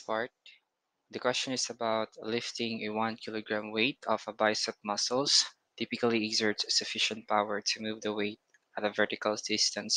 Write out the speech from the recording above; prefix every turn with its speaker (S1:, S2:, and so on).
S1: part. The question is about lifting a 1 kilogram weight of a bicep muscles typically exerts sufficient power to move the weight at a vertical distance.